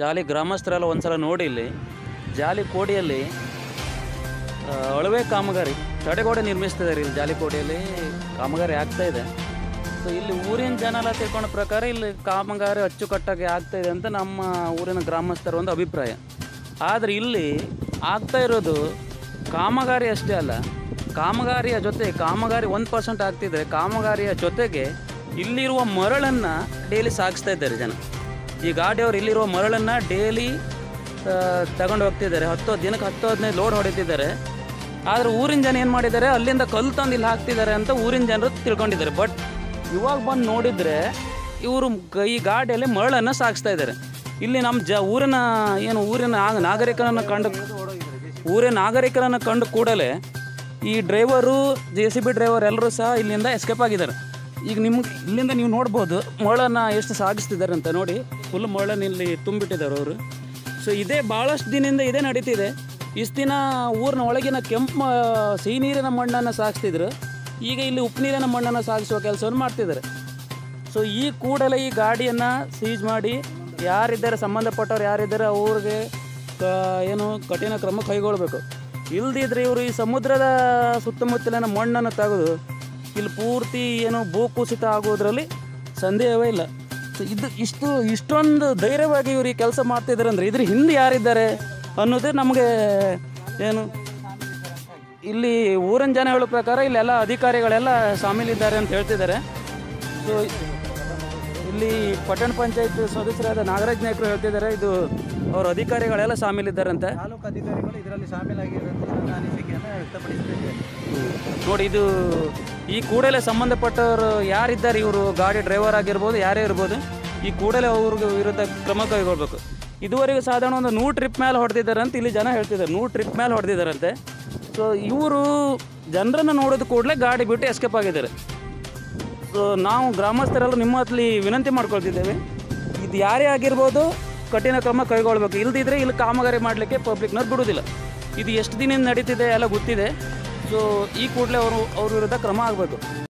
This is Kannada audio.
ಜಾಲಿ ಗ್ರಾಮಸ್ಥರೆಲ್ಲ ಒಂದ್ಸಲ ನೋಡಿ ಇಲ್ಲಿ. ಜಾಲಿ ಕೋಡಿಯಲ್ಲಿ ಅಳವೆ ಕಾಮಗಾರಿ, ತಡೆಗೋಡೆ ನಿರ್ಮಿಸ್ತಿದ್ದಾರೆ ಇಲ್ಲಿ ಜಾಲಿಕೋಡಿಯಲ್ಲಿ ಕಾಮಗಾರಿ ಆಗ್ತಾ ಇದೆ. ಸೊ ಇಲ್ಲಿ ಊರಿನ ಜನ ಎಲ್ಲ ತಿಳ್ಕೊಂಡ ಪ್ರಕಾರ ಇಲ್ಲಿ ಕಾಮಗಾರಿ ಅಚ್ಚುಕಟ್ಟಾಗಿ ಆಗ್ತಾ ಇದೆ ಅಂತ ನಮ್ಮ ಊರಿನ ಗ್ರಾಮಸ್ಥರ ಒಂದು ಅಭಿಪ್ರಾಯ. ಆದರೆ ಇಲ್ಲಿ ಆಗ್ತಾ ಇರೋದು ಕಾಮಗಾರಿ ಅಷ್ಟೇ ಅಲ್ಲ. ಕಾಮಗಾರಿಯ ಜೊತೆ, ಕಾಮಗಾರಿ ಒಂದು ಪರ್ಸೆಂಟ್ ಆಗ್ತಿದ್ರೆ ಕಾಮಗಾರಿಯ ಜೊತೆಗೆ ಇಲ್ಲಿರುವ ಮರಳನ್ನು ಡೈಲಿ ಸಾಗಿಸ್ತಾ ಇದ್ದಾರೆ ಜನ. ಈ ಗಾಡಿಯವರು ಇಲ್ಲಿರುವ ಮರಳನ್ನು ಡೈಲಿ ತಗೊಂಡು ಹೋಗ್ತಿದ್ದಾರೆ. ಹತ್ತು, ದಿನಕ್ಕೆ ಹತ್ತು, ಹದಿನೈದು ಲೋಡ್ ಹೊಡಿತಿದ್ದಾರೆ. ಆದರೆ ಊರಿನ ಜನ ಏನು ಮಾಡಿದ್ದಾರೆ? ಅಲ್ಲಿಂದ ಕಲ್ಲು ತಂದು ಇಲ್ಲಿ ಹಾಕ್ತಿದ್ದಾರೆ ಅಂತ ಊರಿನ ಜನರು ತಿಳ್ಕೊಂಡಿದ್ದಾರೆ. ಬಟ್ ಇವಾಗ ಬಂದು ನೋಡಿದರೆ ಇವರು ಈ ಗಾಡಿಯಲ್ಲಿ ಮರಳನ್ನು ಸಾಗಿಸ್ತಾ ಇದ್ದಾರೆ. ಇಲ್ಲಿ ನಮ್ಮ ಜ, ಊರಿನ ಏನು, ಊರಿನ ನಾಗರಿಕರನ್ನು ಕಂಡು, ಊರಿನ ನಾಗರಿಕರನ್ನು ಕಂಡು ಕೂಡಲೇ ಈ driver J C B driver ಎಲ್ಲರೂ ಸಹ ಇಲ್ಲಿಂದ ಎಸ್ಕೇಪ್ ಆಗಿದ್ದಾರೆ. ಈಗ ನಿಮ್ಗೆ ಇಲ್ಲಿಂದ ನೀವು ನೋಡ್ಬೋದು ಮರಳನ್ನು ಎಷ್ಟು ಸಾಗಿಸ್ತಿದ್ದಾರೆ ಅಂತ ನೋಡಿ. ಫುಲ್ ಮೊಳನ ಇಲ್ಲಿ ತುಂಬಿಟ್ಟಿದ್ದಾರೆ ಅವರು. ಸೊ ಇದೇ ಭಾಳಷ್ಟು ದಿನದಿಂದ ಇದೇ ನಡೀತಿದೆ. ಇಷ್ಟು ದಿನ ಊರಿನ ಒಳಗಿನ ಕೆಂಪು ಸಿಹಿ ನೀರಿನ ಮಣ್ಣನ್ನು ಸಾಗಿಸ್ತಿದ್ರು ಈಗ ಇಲ್ಲಿ ಉಪ್ಪು ನೀರಿನ ಮಣ್ಣನ್ನು ಸಾಗಿಸುವ ಕೆಲಸವನ್ನು ಮಾಡ್ತಿದ್ದಾರೆ. ಸೊ ಈ ಕೂಡಲೇ ಈ ಗಾಡಿಯನ್ನು ಸೀಜ್ ಮಾಡಿ ಯಾರಿದ್ದಾರೆ, ಸಂಬಂಧಪಟ್ಟವ್ರು ಯಾರಿದ್ದಾರೆ, ಅವ್ರಿಗೆ ಏನು ಕಠಿಣ ಕ್ರಮ ಕೈಗೊಳ್ಳಬೇಕು ಇಲ್ದಿದ್ರೆ ಇವರು ಈ ಸಮುದ್ರದ ಸುತ್ತಮುತ್ತಲಿನ ಮಣ್ಣನ್ನು ತೆಗೆದು, ಇಲ್ಲಿ ಪೂರ್ತಿ ಏನು ಭೂಕುಸಿತ ಆಗೋದ್ರಲ್ಲಿ ಸಂದೇಹವೇ ಇಲ್ಲ. ಇದು ಇಷ್ಟು ಇಷ್ಟೊಂದು ಧೈರ್ಯವಾಗಿ ಇವರು ಈ ಕೆಲಸ ಮಾಡ್ತಿದ್ದಾರೆ ಅಂದರೆ ಇದ್ರ ಹಿಂದೆ ಯಾರಿದ್ದಾರೆ ಅನ್ನೋದೇ ನಮಗೆ ಏನು? ಇಲ್ಲಿ ಊರಿನ ಜನ ಹೇಳೋ ಪ್ರಕಾರ ಇಲ್ಲೆಲ್ಲ ಅಧಿಕಾರಿಗಳೆಲ್ಲ ಶಾಮೀಲಿದ್ದಾರೆ ಅಂತ ಹೇಳ್ತಿದ್ದಾರೆ. ಸೊ ಇಲ್ಲಿ ಪಟ್ಟಣ ಪಂಚಾಯತ್ ಸದಸ್ಯರಾದ ನಾಗರಾಜ್ ನಾಯ್ಕರು ಹೇಳ್ತಿದ್ದಾರೆ ಇದು ಅವ್ರ ಅಧಿಕಾರಿಗಳೆಲ್ಲ ಶಾಮೀಲಿದ್ದಾರಂತೆ ತಾಲೂಕು ಅಧಿಕಾರಿಗಳು ಇದರಲ್ಲಿ ಅನಿಸಿಕೆಯನ್ನು ನೋಡಿ ಇದು ಈ ಕೂಡಲೇ ಸಂಬಂಧಪಟ್ಟವರು ಯಾರಿದ್ದಾರೆ? ಇವರು ಗಾಡಿ ಡ್ರೈವರ್ ಆಗಿರ್ಬೋದು, ಯಾರೇ ಇರ್ಬೋದು, ಈ ಕೂಡಲೇ ಅವ್ರಿಗೆ ವಿರುದ್ಧ ಕ್ರಮ ಕೈಗೊಳ್ಬೇಕು. ಇದುವರೆಗೂ ಸಾಧಾರಣ ಒಂದು ನೂರು ಟ್ರಿಪ್ ಮೇಲೆ ಹೊಡೆದಿದ್ದಾರೆ ಅಂತ ಇಲ್ಲಿ ಜನ ಹೇಳ್ತಿದ್ದಾರೆ. ನೂರು ಟ್ರಿಪ್ ಮೇಲೆ ಹೊಡೆದಿದ್ದಾರಂತೆ. ಸೊ ಇವರು ಜನರನ್ನು ನೋಡೋದು ಕೂಡಲೇ ಗಾಡಿ ಬಿಟ್ಟು ಎಸ್ಕೇಪ್ ಆಗಿದ್ದಾರೆ. ಸೊ ನಾವು ಗ್ರಾಮಸ್ಥರೆಲ್ಲ ನಿಮ್ಮ ಹತ್ಲಿ ವಿನಂತಿ ಮಾಡ್ಕೊಳ್ತಿದ್ದೇವೆ. ಇದು ಯಾರೇ ಆಗಿರ್ಬೋದು, ಕಠಿಣ ಕ್ರಮ ಕೈಗೊಳ್ಬೇಕು. ಇಲ್ಲದಿದ್ದರೆ ಇಲ್ಲಿ ಕಾಮಗಾರಿ ಮಾಡಲಿಕ್ಕೆ ಪಬ್ಲಿಕ್ನವ್ರು ಬಿಡೋದಿಲ್ಲ. ಇದು ಎಷ್ಟು ದಿನ ನಡೀತಿದೆ ಎಲ್ಲ ಗೊತ್ತಿದೆ. ಸೊ ಈ ಕೂಡಲೇ ಅವರು ಅವ್ರ ವಿರುದ್ಧ ಕ್ರಮ ಆಗಬೇಕು.